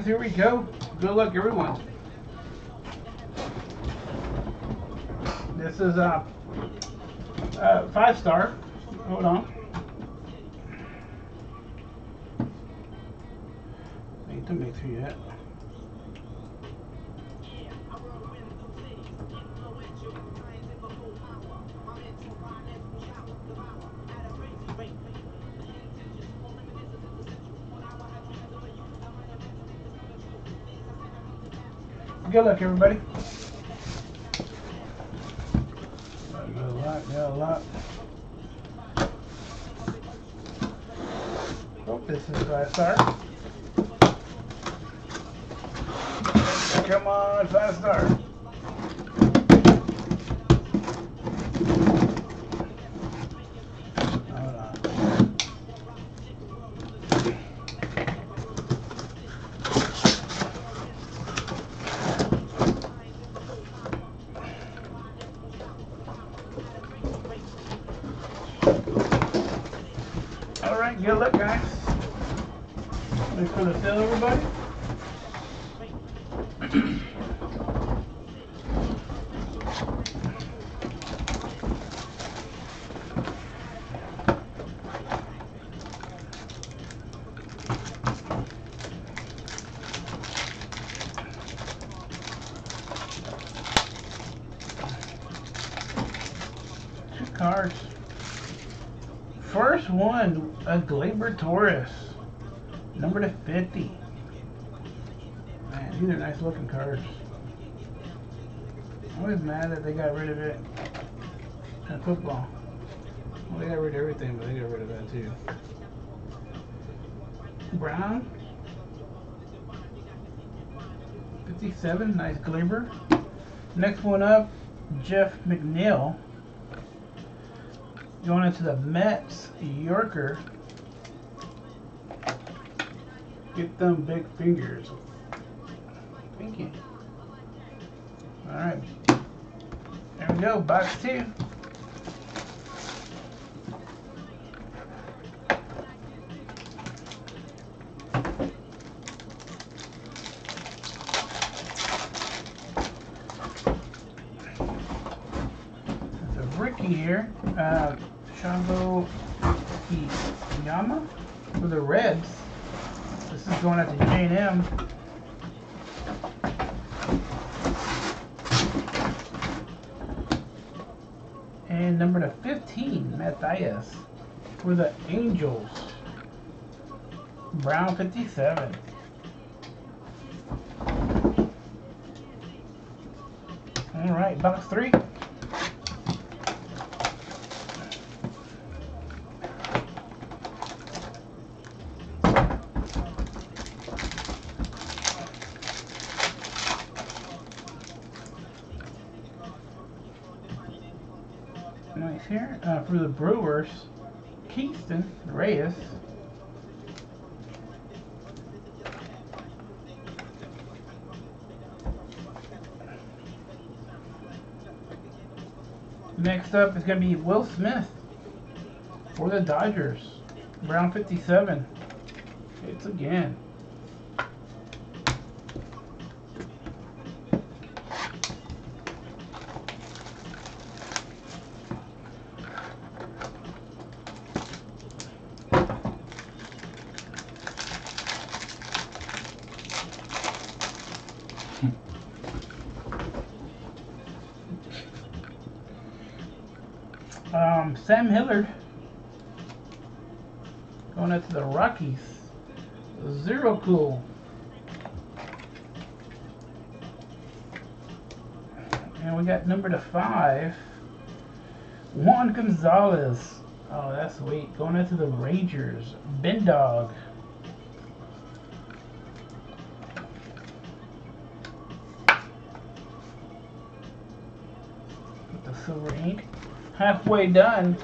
guys, here we go. Good luck, everyone. This is a uh, uh, five star. Hold on. Need to the mixer yet. Good luck, everybody. Good luck, good luck. Hope this is five star. Come on, five star. Hold on. All right, good luck, guys. Thanks for the fill, everybody. Cards. First one, a Gleyber Torres. Number to 50. Man, these are nice looking cards. I'm always mad that they got rid of it in football. Well, they got rid of everything, but they got rid of that too. Brown. 57, nice Glaber. Next one up, Jeff McNeil. Going into the Mets, Yorker. Get them big fingers. Thank you. Alright. There we go, box two. There's a Ricky here. Uh, Shogo Akiyama for the Reds. This is going out to J&M. And number to 15, Matt Thaiss for the Angels. Brown 57. All right, box three. Nice here. Uh, for the Brewers, Keston Hiura. Next up is going to be Will Smith for the Dodgers. Round 57. It's again. Um, Sam Hilliard going out to the Rockies. Zero cool. And we got number to five, Juan Gonzalez. Oh, that's sweet. Going out to the Rangers. Ben Dog. Halfway done.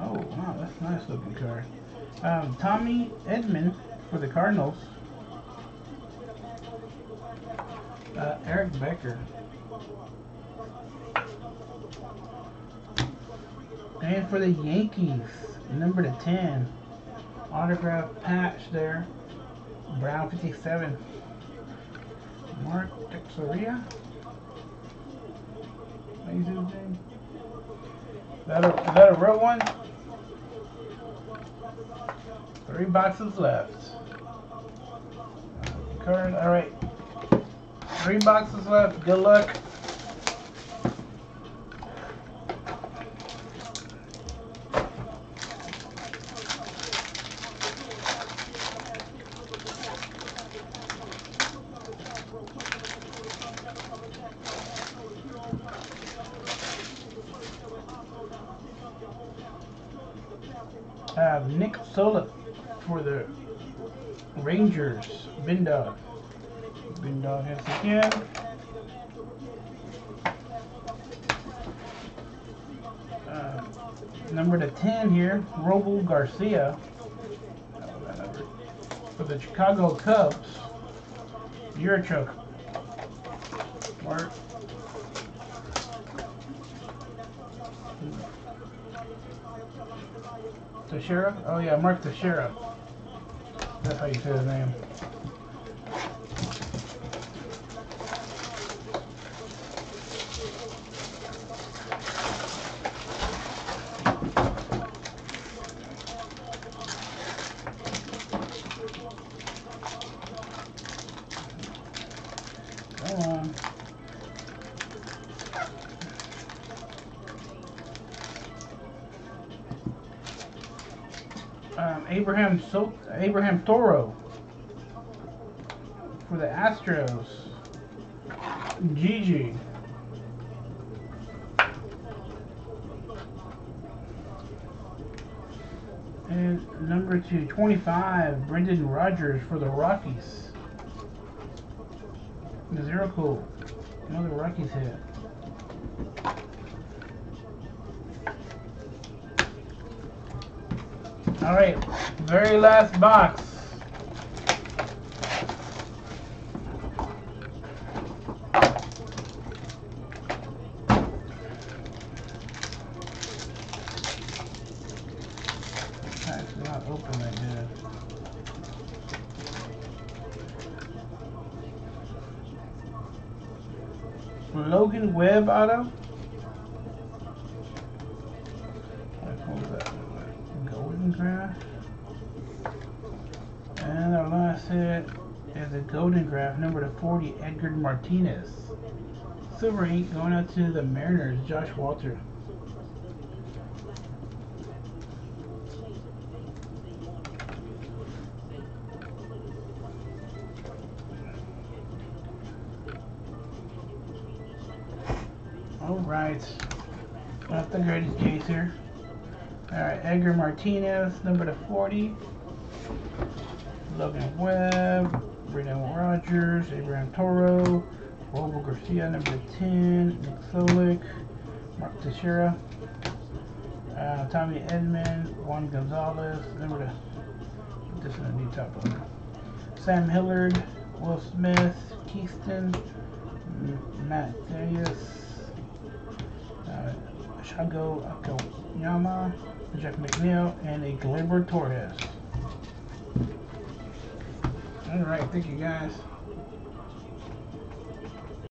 Oh, wow, that's nice looking card. Um, Tommy Edman for the Cardinals. Uh, Eric Becker. And for the Yankees, number to 10. Autograph patch there. Brown 57. Mark Teixeira. Is that a, is that a real one? Three boxes left. Card, alright. Three boxes left. Good luck. Uh, Nick Solak for the Rangers. Bin Dog has again. Uh, number to 10 here, Robel Garcia. For the Chicago Cubs. Yurichuk. Mark. Teixeira? Oh yeah, Mark Teixeira. That's how you say his name. Um, Abraham so Abraham Toro for the Astros. Gigi. And number two, 25, Brendan Rodgers for the Rockies. Zero cool. Another Rockies hit. Alright, very last box. That's not open that Logan Webb auto. Golden Graph. And our last hit is a Golden Graph, number to 40, Edgar Martinez. Silver ink going out to the Mariners, Josh Walter. Alright. Not the greatest case here. Alright, Edgar Martinez, number to 40. Logan Webb, Brendan Rodgers, Abraham Toro, Robel Garcia, number to 10. Nick Solak, Mark Teixeira, uh, Tommy Edman, Juan Gonzalez, number to. This is a new top loader. Sam Hilliard, Will Smith, Keston, Matt Thaiss, uh, Shogo Akiyama, Jeff McNeil, and a Gleyber Torres. Alright, thank you guys.